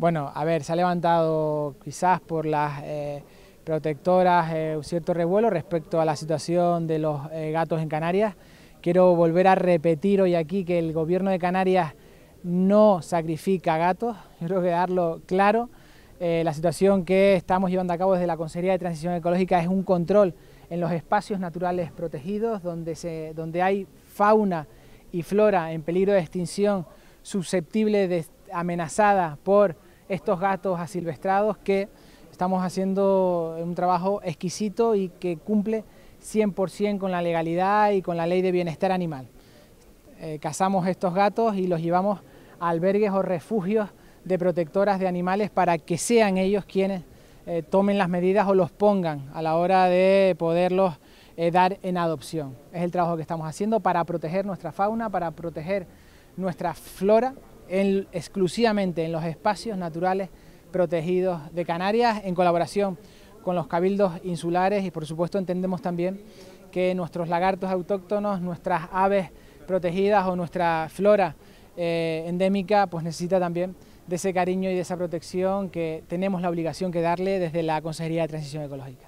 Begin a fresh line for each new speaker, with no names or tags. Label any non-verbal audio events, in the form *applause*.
Bueno, a ver, se ha levantado quizás por las eh, protectoras eh, un cierto revuelo respecto a la situación de los eh, gatos en Canarias. Quiero volver a repetir hoy aquí que el gobierno de Canarias no sacrifica gatos, *laughs* yo creo que darlo claro. la situación que estamos llevando a cabo desde la Consejería de Transición Ecológica es un control en los espacios naturales protegidos donde, se, donde hay fauna y flora en peligro de extinción susceptible de amenazada por estos gatos asilvestrados que estamos haciendo un trabajo exquisito y que cumple 100% con la legalidad y con la ley de bienestar animal. Eh, cazamos estos gatos y los llevamos a albergues o refugios de protectoras de animales para que sean ellos quienes eh, tomen las medidas o los pongan a la hora de poderlos eh, dar en adopción. Es el trabajo que estamos haciendo para proteger nuestra fauna, para proteger nuestra flora exclusivamente en los espacios naturales protegidos de Canarias, en colaboración con los cabildos insulares y por supuesto entendemos también que nuestros lagartos autóctonos, nuestras aves protegidas o nuestra flora eh, endémica pues necesita también de ese cariño y de esa protección que tenemos la obligación que darle desde la Consejería de Transición Ecológica.